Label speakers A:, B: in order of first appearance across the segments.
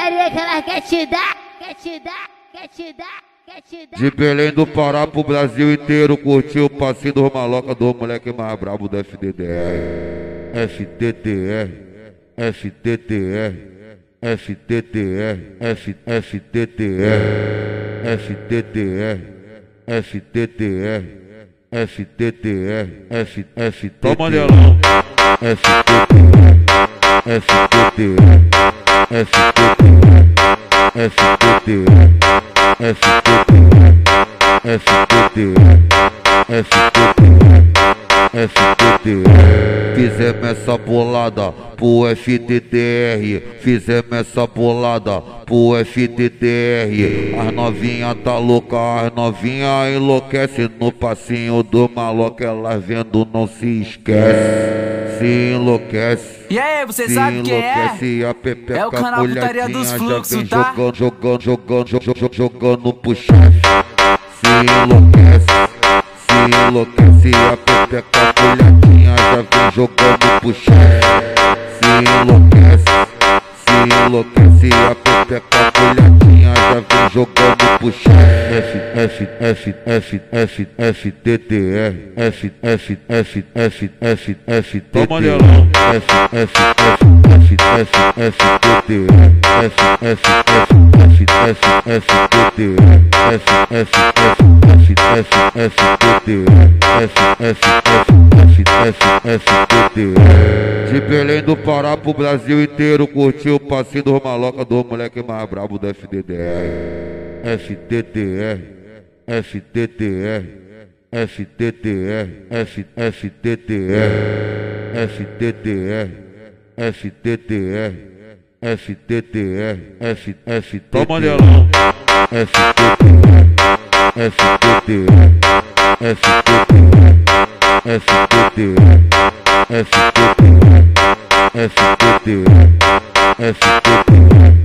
A: putaria que ela quer te dar, quer te dar, quer te dar. quer te dar.
B: De Belém do Pará pro Brasil inteiro curtiu o passinho dos maloca do moleque mais brabo do FDDR. FTTR, FTTR, FTTR, F, FTTR, FTTR, FTTR, FTTR, F, FTTR.
C: Toma Nelão.
B: FTTR, FTTR, FTTR, FTTR, FTTR, FTTR, FTTR. Fizemos essa bolada pro FTTR, fizemos essa bolada pro FTTR. As novinha tá louca, as novinha enlouquece no passinho do maloca, elas vendo não se esquece, se enlouquece.
D: E aí, você
B: Se
D: sabe quem é? É o canal Putaria dos Fluxos, tá?
B: Jogando, jogando, jogando, jogando, jogando, pro chefe. Se enlouquece, se enlouquece, a pepeca molhadinha já vem jogando pro chefe. Se enlouquece, se enlouquece, a pepeca molhadinha já vem jogando pro chefe. F, F, F, F, F, F, T, T, R, F, F, F, F, F, F, T, T, R. F, F, F, F, F, F, T, T, R. F, F, F, F, F, F, T, T, R. F, F, F, F, F, F, T, T, R. F, F, F, F, F, F, T, T, R. De Belém do Pará pro Brasil inteiro curtiu o passinho dos maloca do moleque mais brabo do FDDR. FTTR, FTTR, FTTR, F, FTTR, FTTR, FTTR, FTTR, F, FTTR.
C: Toma.
B: FTTR, FTTR, FTTR, FTTR, FTTR, FTTR, FTTR,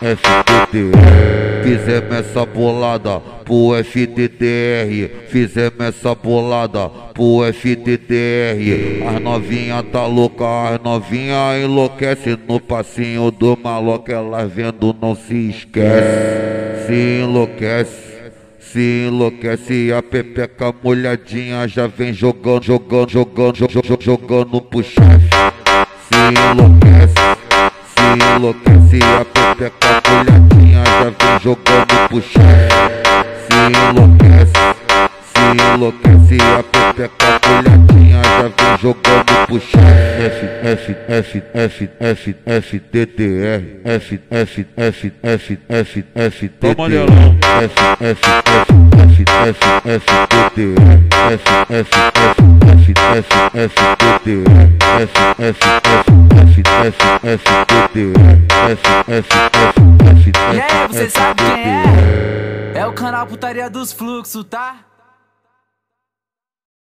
B: FTTR. Fizemos essa bolada pro FTTR, fizemos essa bolada pro FTTR. As novinha tá louca, as novinha enlouquece no passinho do maloca, elas vendo não se esquece, se enlouquece. Se enlouquece, a pepeca molhadinha já vem jogando, jogando, jogando, jogando, jogando pro chefe. Enlouquece, se enlouquece, a pepeca molhadinha já vem jogando pro chefe. Se enlouquece, se enlouquece, a pepeca molhadinha já vem jogando pro chefe. F, F, F, F, F, T, T, R. F, F, F, F, F, F, T,
C: Toma
B: T,
C: Nelão.
B: F, F, F, F, F, F, T, T, R. F, F, F, F, F, F, T, T, R. F, F, F, F, F, F, T, T, R. F, F, F, F,
D: E aí, você sabe quem é? É o canal Putaria dos Fluxos, tá?